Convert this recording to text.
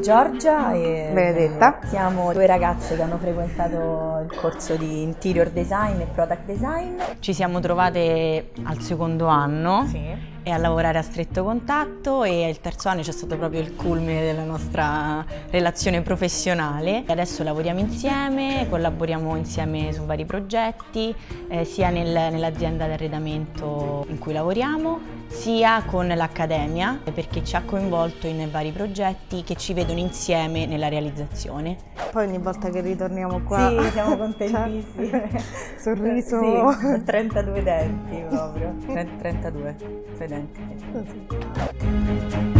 Giorgia e Benedetta. Siamo due ragazze che hanno frequentato il corso di Interior Design e Product Design. Ci siamo trovate al secondo anno. Sì e a lavorare a stretto contatto e il terzo anno c'è stato proprio il culmine della nostra relazione professionale. Adesso lavoriamo insieme, collaboriamo insieme su vari progetti, eh, sia nel, nell'azienda d'arredamento in cui lavoriamo, sia con l'Accademia, perché ci ha coinvolto in vari progetti che ci vedono insieme nella realizzazione. Poi ogni volta che ritorniamo qua... Sì, siamo contentissimi. Sorriso... Sì, 32 denti proprio. 32 denti. Okay.